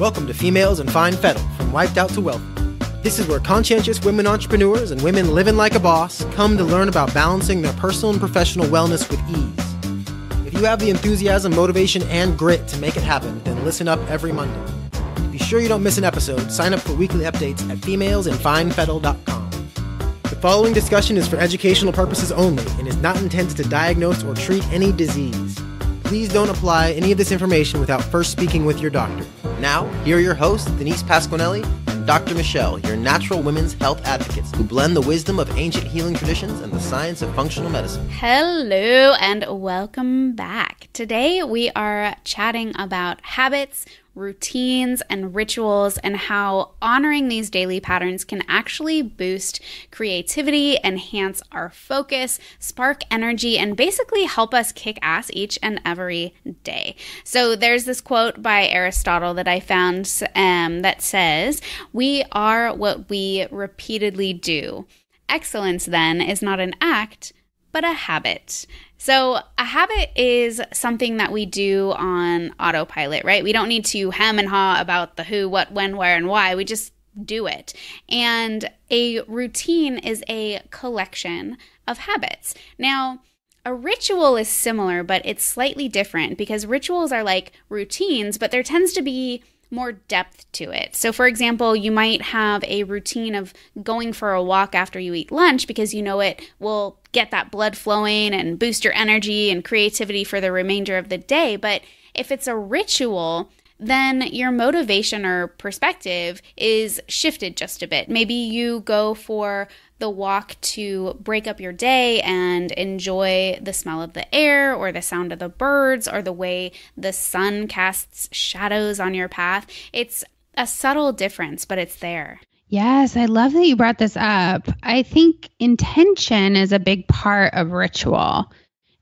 Welcome to Females in Fine Fettle, from Wiped Out to Wealthy. This is where conscientious women entrepreneurs and women living like a boss come to learn about balancing their personal and professional wellness with ease. If you have the enthusiasm, motivation, and grit to make it happen, then listen up every Monday. To be sure you don't miss an episode, sign up for weekly updates at femalesinfinefettle.com. The following discussion is for educational purposes only and is not intended to diagnose or treat any disease. Please don't apply any of this information without first speaking with your doctor. Now, here are your hosts, Denise Pasquinelli and Dr. Michelle, your natural women's health advocates who blend the wisdom of ancient healing traditions and the science of functional medicine. Hello, and welcome back. Today, we are chatting about habits, routines and rituals and how honoring these daily patterns can actually boost creativity, enhance our focus, spark energy, and basically help us kick ass each and every day. So there's this quote by Aristotle that I found um, that says, We are what we repeatedly do. Excellence, then, is not an act, but a habit. So, a habit is something that we do on autopilot, right? We don't need to hem and haw about the who, what, when, where, and why. We just do it. And a routine is a collection of habits. Now, a ritual is similar, but it's slightly different because rituals are like routines, but there tends to be more depth to it. So, for example, you might have a routine of going for a walk after you eat lunch because you know it will get that blood flowing and boost your energy and creativity for the remainder of the day. But if it's a ritual, then your motivation or perspective is shifted just a bit. Maybe you go for the walk to break up your day and enjoy the smell of the air or the sound of the birds or the way the sun casts shadows on your path. It's a subtle difference, but it's there. Yes, I love that you brought this up. I think intention is a big part of ritual.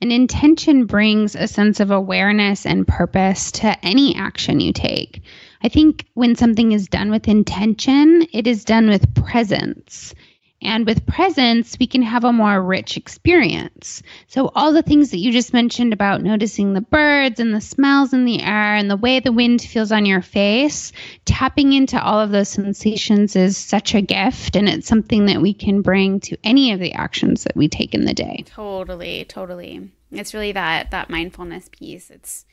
And intention brings a sense of awareness and purpose to any action you take. I think when something is done with intention, it is done with presence. And with presence, we can have a more rich experience. So, all the things that you just mentioned about noticing the birds and the smells in the air and the way the wind feels on your face, tapping into all of those sensations is such a gift. And it's something that we can bring to any of the actions that we take in the day. Totally, totally. It's really that that mindfulness piece. It's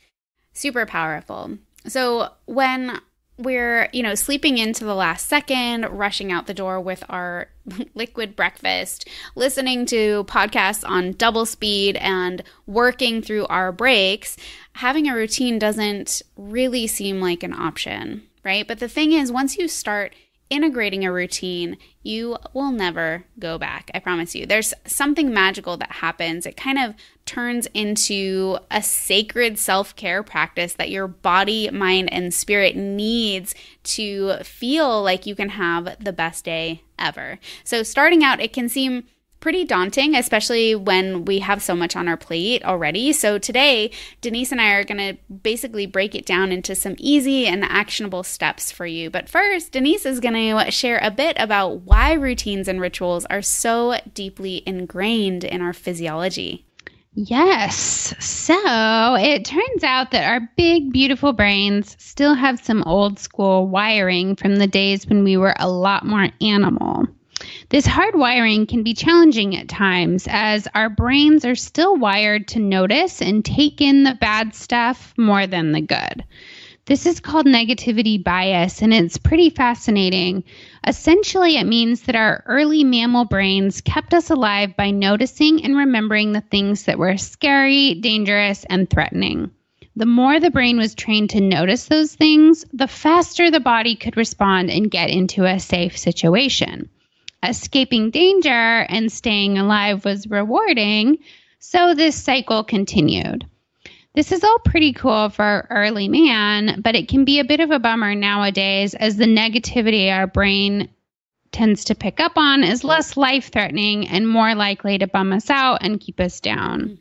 super powerful. So, when we're, you know, sleeping into the last second, rushing out the door with our liquid breakfast, listening to podcasts on double speed, and working through our breaks, having a routine doesn't really seem like an option, right? But the thing is, once you start integrating a routine, you will never go back. I promise you. There's something magical that happens. It kind of turns into a sacred self care practice that your body, mind, and spirit needs to feel like you can have the best day ever. So, starting out, it can seem pretty daunting, especially when we have so much on our plate already. So, today, Denise and I are going to basically break it down into some easy and actionable steps for you. But first, Denise is going to share a bit about why routines and rituals are so deeply ingrained in our physiology. Yes. So it turns out that our big, beautiful brains still have some old school wiring from the days when we were a lot more animal. This hard wiring can be challenging at times as our brains are still wired to notice and take in the bad stuff more than the good. This is called negativity bias, and it's pretty fascinating. Essentially, it means that our early mammal brains kept us alive by noticing and remembering the things that were scary, dangerous, and threatening. The more the brain was trained to notice those things, the faster the body could respond and get into a safe situation. Escaping danger and staying alive was rewarding, so this cycle continued. This is all pretty cool for early man, but it can be a bit of a bummer nowadays as the negativity our brain tends to pick up on is less life threatening and more likely to bum us out and keep us down. Hmm.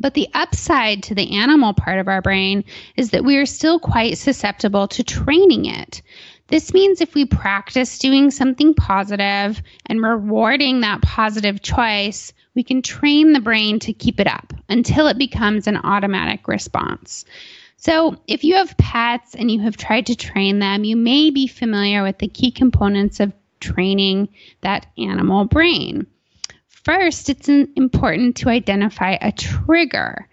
But the upside to the animal part of our brain is that we are still quite susceptible to training it. This means if we practice doing something positive and rewarding that positive choice, we can train the brain to keep it up until it becomes an automatic response. So, if you have pets and you have tried to train them, you may be familiar with the key components of training that animal brain. First, it's important to identify a trigger.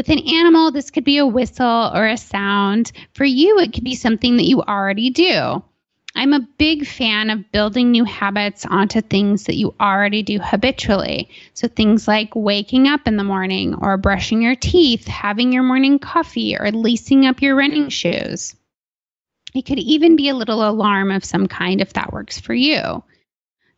With an animal, this could be a whistle or a sound. For you, it could be something that you already do. I'm a big fan of building new habits onto things that you already do habitually. So, things like waking up in the morning, or brushing your teeth, having your morning coffee, or lacing up your running shoes. It could even be a little alarm of some kind if that works for you.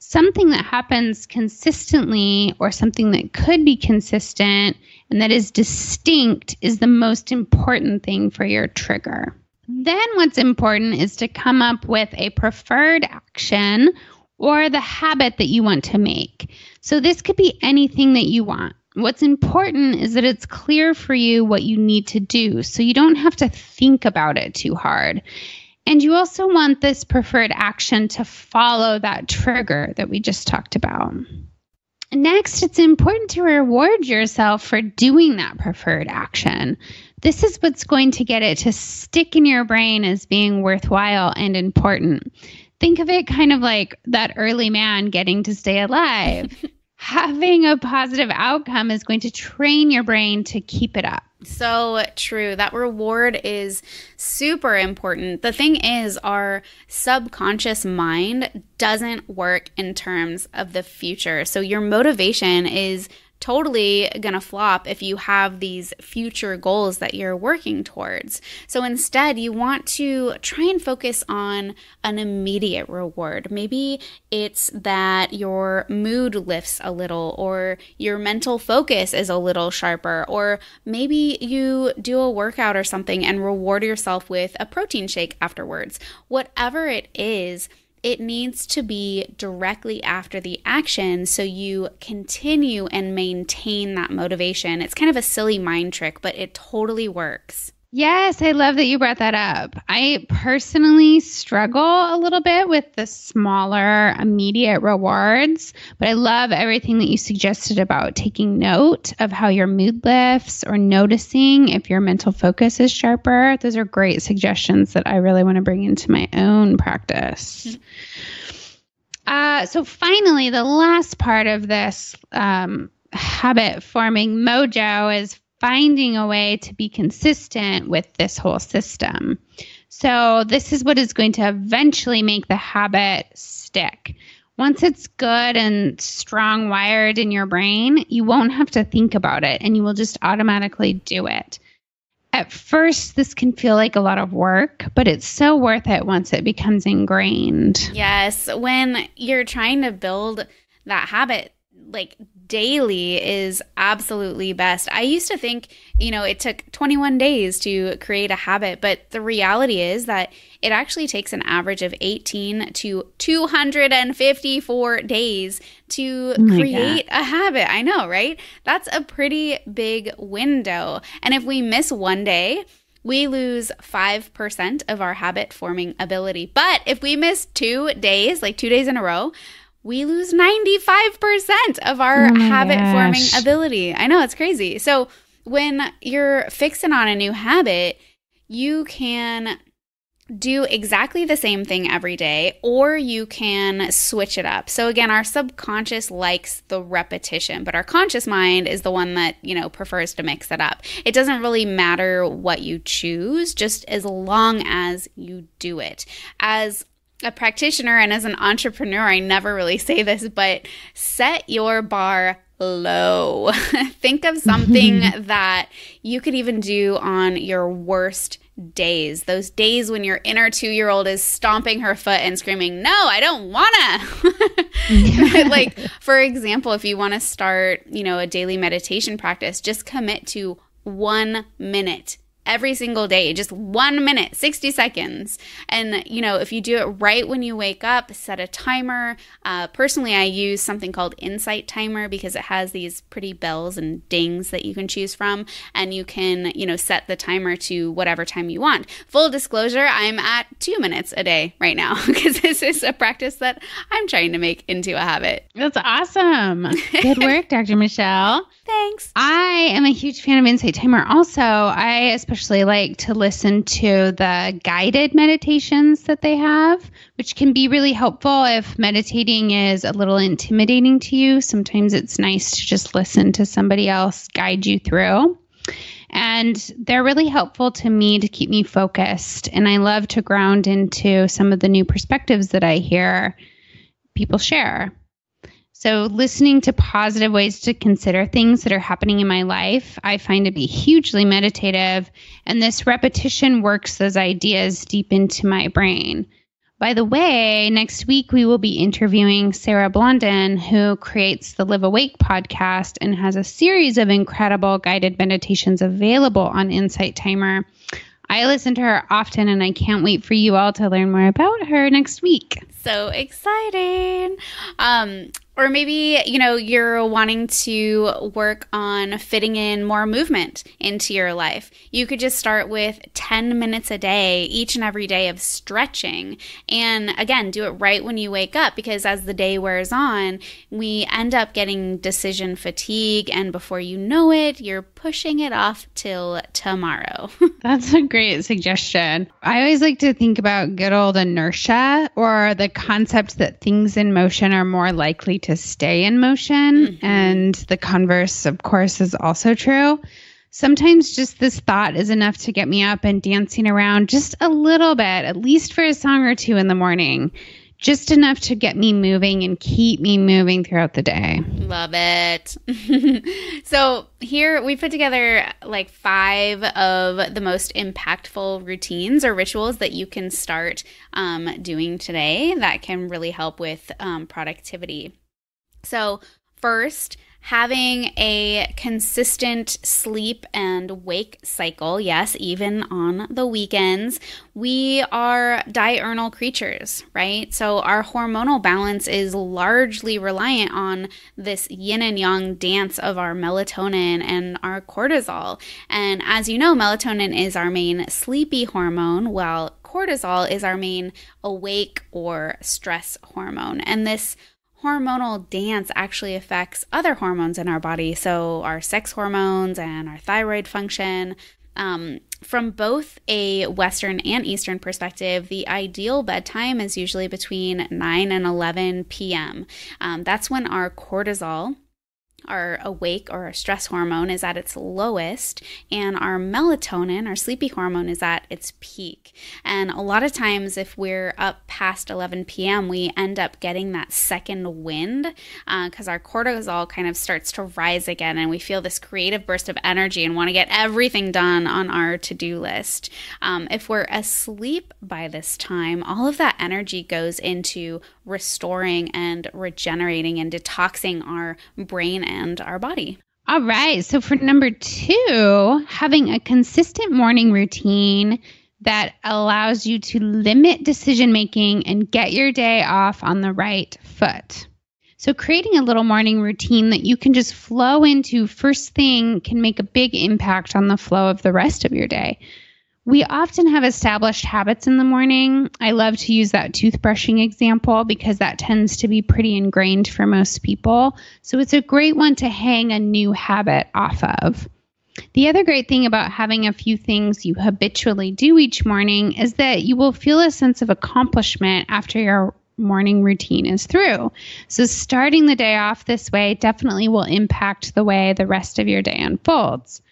Something that happens consistently, or something that could be consistent and that is distinct, is the most important thing for your trigger. Then, what's important is to come up with a preferred action or the habit that you want to make. So, this could be anything that you want. What's important is that it's clear for you what you need to do so you don't have to think about it too hard. And you also want this preferred action to follow that trigger that we just talked about. Next, it's important to reward yourself for doing that preferred action this is what's going to get it to stick in your brain as being worthwhile and important. Think of it kind of like that early man getting to stay alive. Having a positive outcome is going to train your brain to keep it up. So true. That reward is super important. The thing is, our subconscious mind doesn't work in terms of the future. So, your motivation is totally going to flop if you have these future goals that you're working towards. So instead, you want to try and focus on an immediate reward. Maybe it's that your mood lifts a little, or your mental focus is a little sharper, or maybe you do a workout or something and reward yourself with a protein shake afterwards. Whatever it is, it needs to be directly after the action so you continue and maintain that motivation. It's kind of a silly mind trick, but it totally works. Yes, I love that you brought that up. I personally struggle a little bit with the smaller immediate rewards, but I love everything that you suggested about taking note of how your mood lifts or noticing if your mental focus is sharper. Those are great suggestions that I really want to bring into my own practice. Uh, so, finally, the last part of this um, habit forming mojo is finding a way to be consistent with this whole system. So, this is what is going to eventually make the habit stick. Once it's good and strong wired in your brain, you won't have to think about it and you will just automatically do it. At first, this can feel like a lot of work, but it's so worth it once it becomes ingrained. Yes. When you're trying to build that habit, like daily is absolutely best. I used to think, you know, it took 21 days to create a habit, but the reality is that it actually takes an average of 18 to 254 days to oh create God. a habit. I know, right? That's a pretty big window. And if we miss one day, we lose 5% of our habit forming ability. But if we miss two days, like two days in a row, we lose 95% of our oh habit gosh. forming ability. I know it's crazy. So when you're fixing on a new habit, you can do exactly the same thing every day, or you can switch it up. So again, our subconscious likes the repetition, but our conscious mind is the one that, you know, prefers to mix it up. It doesn't really matter what you choose, just as long as you do it. As a practitioner and as an entrepreneur, I never really say this, but set your bar low. Think of something that you could even do on your worst days. Those days when your inner two year old is stomping her foot and screaming, No, I don't wanna. like, for example, if you wanna start, you know, a daily meditation practice, just commit to one minute every single day, just one minute, 60 seconds. And, you know, if you do it right when you wake up, set a timer. Uh, personally, I use something called Insight Timer because it has these pretty bells and dings that you can choose from. And you can, you know, set the timer to whatever time you want. Full disclosure, I'm at two minutes a day right now because this is a practice that I'm trying to make into a habit. That's awesome. Good work, Dr. Michelle. Thanks. I am a huge fan of Insight Timer also. I especially like to listen to the guided meditations that they have, which can be really helpful if meditating is a little intimidating to you. Sometimes it's nice to just listen to somebody else guide you through. And they're really helpful to me to keep me focused. And I love to ground into some of the new perspectives that I hear people share. So, listening to positive ways to consider things that are happening in my life, I find to be hugely meditative. And this repetition works those ideas deep into my brain. By the way, next week we will be interviewing Sarah Blondin, who creates the Live Awake podcast and has a series of incredible guided meditations available on Insight Timer. I listen to her often, and I can't wait for you all to learn more about her next week. So exciting! Um, or maybe, you know, you're wanting to work on fitting in more movement into your life. You could just start with 10 minutes a day, each and every day of stretching. And again, do it right when you wake up because as the day wears on, we end up getting decision fatigue. And before you know it, you're pushing it off till tomorrow. That's a great suggestion. I always like to think about good old inertia or the concept that things in motion are more likely to stay in motion. Mm-hmm. And the converse, of course, is also true. Sometimes just this thought is enough to get me up and dancing around just a little bit, at least for a song or two in the morning just enough to get me moving and keep me moving throughout the day. Love it. so, here we put together like five of the most impactful routines or rituals that you can start um, doing today that can really help with um, productivity. So, first, having a consistent sleep and wake cycle, yes, even on the weekends. We are diurnal creatures, right? So our hormonal balance is largely reliant on this yin and yang dance of our melatonin and our cortisol. And as you know, melatonin is our main sleepy hormone, while cortisol is our main awake or stress hormone. And this hormonal dance actually affects other hormones in our body. So, our sex hormones and our thyroid function. Um, from both a Western and Eastern perspective, the ideal bedtime is usually between 9 and 11 p.m. Um, that's when our cortisol our awake or our stress hormone is at its lowest and our melatonin our sleepy hormone is at its peak. And a lot of times if we're up past 11 p.m we end up getting that second wind because uh, our cortisol kind of starts to rise again and we feel this creative burst of energy and want to get everything done on our to-do list. Um, if we're asleep by this time all of that energy goes into restoring and regenerating and detoxing our brain and our body. All right. So, for number two, having a consistent morning routine that allows you to limit decision making and get your day off on the right foot. So, creating a little morning routine that you can just flow into first thing can make a big impact on the flow of the rest of your day. We often have established habits in the morning. I love to use that toothbrushing example because that tends to be pretty ingrained for most people. So it's a great one to hang a new habit off of. The other great thing about having a few things you habitually do each morning is that you will feel a sense of accomplishment after your morning routine is through. So, starting the day off this way definitely will impact the way the rest of your day unfolds.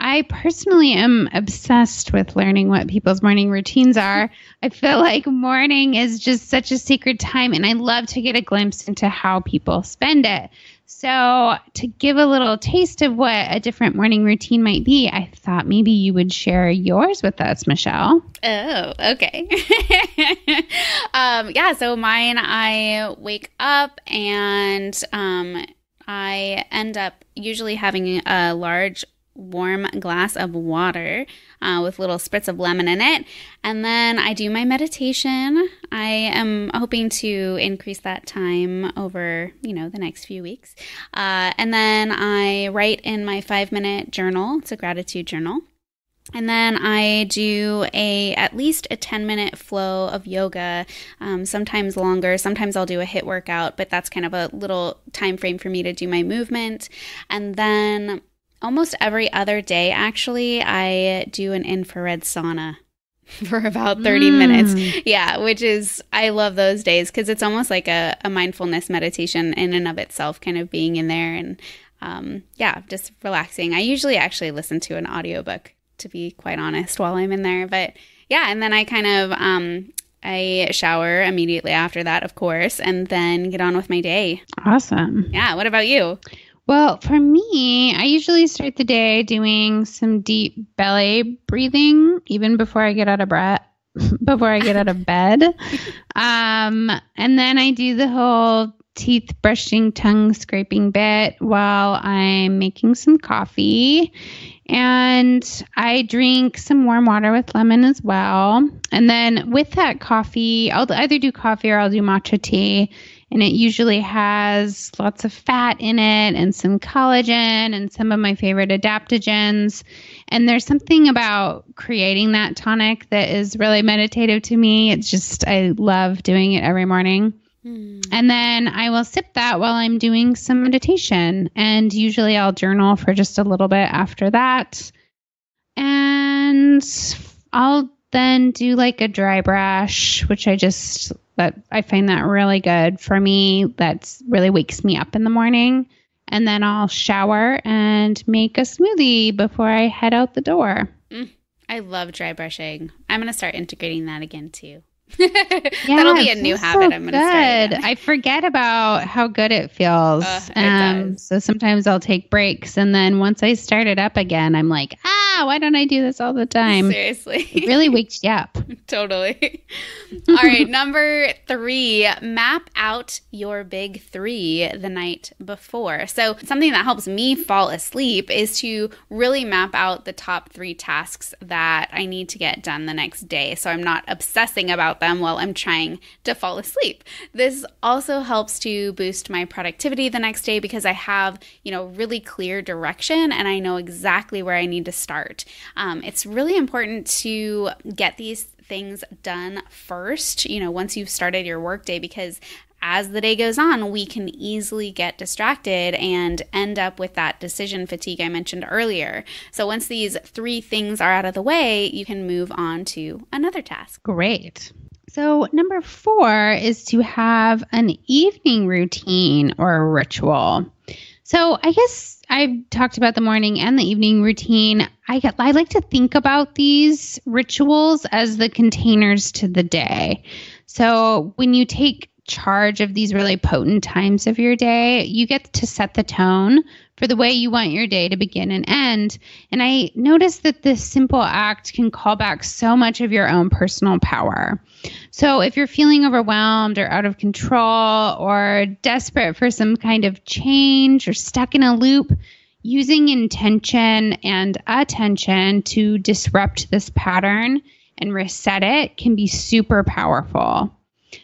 I personally am obsessed with learning what people's morning routines are. I feel like morning is just such a sacred time, and I love to get a glimpse into how people spend it. So, to give a little taste of what a different morning routine might be, I thought maybe you would share yours with us, Michelle. Oh, okay. um, yeah, so mine, I wake up and um, I end up usually having a large warm glass of water uh, with little spritz of lemon in it. And then I do my meditation. I am hoping to increase that time over, you know, the next few weeks. Uh, and then I write in my five minute journal. It's a gratitude journal. And then I do a at least a 10 minute flow of yoga, um, sometimes longer. Sometimes I'll do a HIIT workout, but that's kind of a little time frame for me to do my movement. And then almost every other day, actually, I do an infrared sauna for about 30 mm. minutes. Yeah, which is, I love those days because it's almost like a, a, mindfulness meditation in and of itself, kind of being in there and, um, yeah, just relaxing. I usually actually listen to an audiobook, to be quite honest, while I'm in there. But yeah, and then I kind of, um, I shower immediately after that, of course, and then get on with my day. Awesome. Yeah. What about you? Well, for me, I usually start the day doing some deep belly breathing, even before I get out of breath. before I get out of bed. Um, and then I do the whole teeth brushing, tongue scraping bit while I'm making some coffee. And I drink some warm water with lemon as well. And then with that coffee, I'll either do coffee or I'll do matcha tea and it usually has lots of fat in it and some collagen and some of my favorite adaptogens. And there's something about creating that tonic that is really meditative to me. It's just, I love doing it every morning. Mm. And then I will sip that while I'm doing some meditation. And usually I'll journal for just a little bit after that. And I'll then do like a dry brush, which I just that I find that really good for me. That's really wakes me up in the morning. And then I'll shower and make a smoothie before I head out the door. Mm, I love dry brushing. I'm going to start integrating that again too. That'll be a new habit so I'm going to start. I forget about how good it feels. Uh, it um, so sometimes I'll take breaks, and then once I start it up again, I'm like, ah, why don't I do this all the time? Seriously, it really wakes you up. totally. all right, number three: map out your big three the night before. So something that helps me fall asleep is to really map out the top three tasks that I need to get done the next day, so I'm not obsessing about them while I'm trying to fall asleep. This also helps to boost my productivity the next day because I have, you know, really clear direction and I know exactly where I need to start. Um, it's really important to get these things done first, you know, once you've started your workday because as the day goes on, we can easily get distracted and end up with that decision fatigue I mentioned earlier. So, once these three things are out of the way, you can move on to another task. Great. So, number four is to have an evening routine or a ritual. So, I guess I've talked about the morning and the evening routine. I, I like to think about these rituals as the containers to the day. So, when you take charge of these really potent times of your day, you get to set the tone for the way you want your day to begin and end. And I noticed that this simple act can call back so much of your own personal power. So if you're feeling overwhelmed or out of control or desperate for some kind of change or stuck in a loop, using intention and attention to disrupt this pattern and reset it can be super powerful.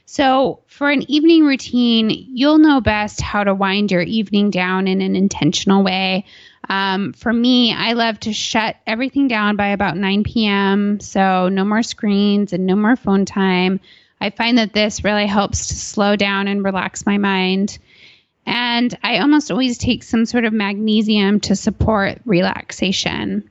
So, for an evening routine, you'll know best how to wind your evening down in an intentional way. Um, for me, I love to shut everything down by about 9 p.m. So, no more screens and no more phone time. I find that this really helps to slow down and relax my mind. And I almost always take some sort of magnesium to support relaxation.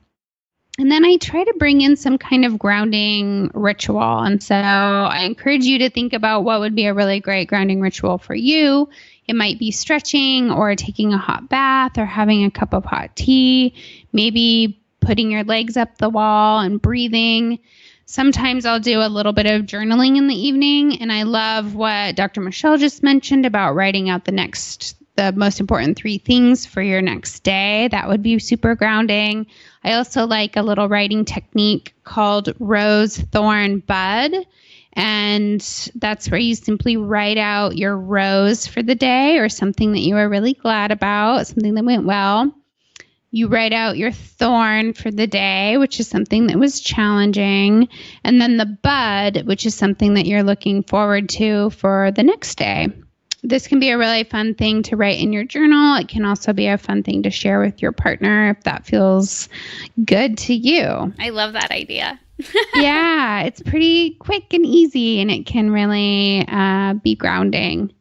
And then I try to bring in some kind of grounding ritual. And so I encourage you to think about what would be a really great grounding ritual for you. It might be stretching or taking a hot bath or having a cup of hot tea, maybe putting your legs up the wall and breathing. Sometimes I'll do a little bit of journaling in the evening. And I love what Dr. Michelle just mentioned about writing out the next the most important three things for your next day. That would be super grounding. I also like a little writing technique called Rose Thorn Bud. And that's where you simply write out your rose for the day or something that you are really glad about, something that went well. You write out your thorn for the day, which is something that was challenging. And then the bud, which is something that you're looking forward to for the next day this can be a really fun thing to write in your journal. It can also be a fun thing to share with your partner if that feels good to you. I love that idea. yeah, it's pretty quick and easy, and it can really uh, be grounding.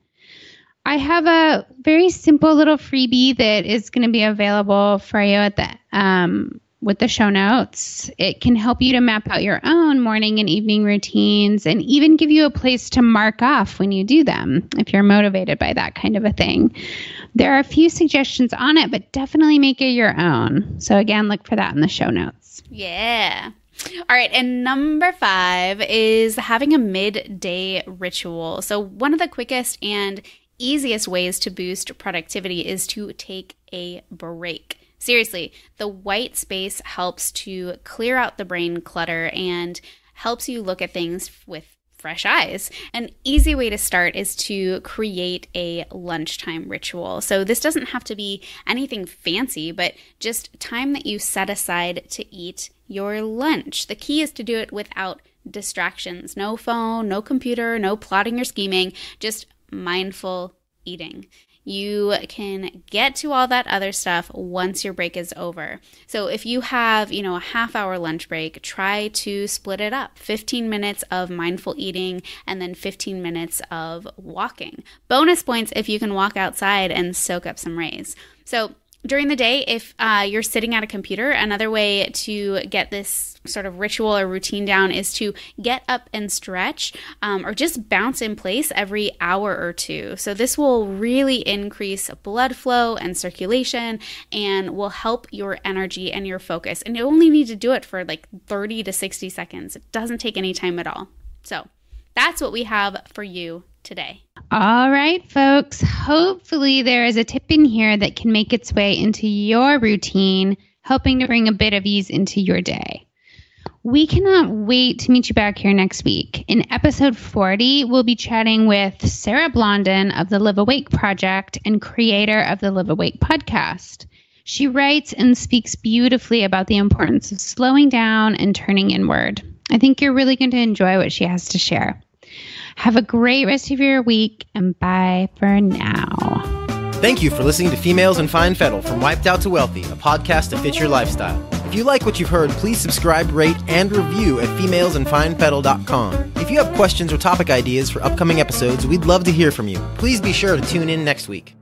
I have a very simple little freebie that is going to be available for you at the um, with the show notes. It can help you to map out your own morning and evening routines and even give you a place to mark off when you do them if you're motivated by that kind of a thing. There are a few suggestions on it, but definitely make it your own. So, again, look for that in the show notes. Yeah. All right, and number five is having a midday ritual. So, one of the quickest and easiest ways to boost productivity is to take a break. Seriously, the white space helps to clear out the brain clutter and helps you look at things with fresh eyes. An easy way to start is to create a lunchtime ritual. So, this doesn't have to be anything fancy, but just time that you set aside to eat your lunch. The key is to do it without distractions no phone, no computer, no plotting or scheming, just mindful eating. You can get to all that other stuff once your break is over. So if you have, you know, a half hour lunch break, try to split it up. 15 minutes of mindful eating and then 15 minutes of walking. Bonus points if you can walk outside and soak up some rays. So during the day, if uh, you're sitting at a computer, another way to get this sort of ritual or routine down is to get up and stretch um, or just bounce in place every hour or two. So, this will really increase blood flow and circulation and will help your energy and your focus. And you only need to do it for like 30 to 60 seconds, it doesn't take any time at all. So, that's what we have for you today. All right, folks. Hopefully, there is a tip in here that can make its way into your routine, helping to bring a bit of ease into your day. We cannot wait to meet you back here next week. In episode 40, we'll be chatting with Sarah Blondin of the Live Awake Project and creator of the Live Awake podcast. She writes and speaks beautifully about the importance of slowing down and turning inward. I think you're really going to enjoy what she has to share. Have a great rest of your week and bye for now. Thank you for listening to Females in Fine Fettle from Wiped Out to Wealthy, a podcast to fit your lifestyle. If you like what you've heard, please subscribe, rate, and review at femalesinfinefettle.com. If you have questions or topic ideas for upcoming episodes, we'd love to hear from you. Please be sure to tune in next week.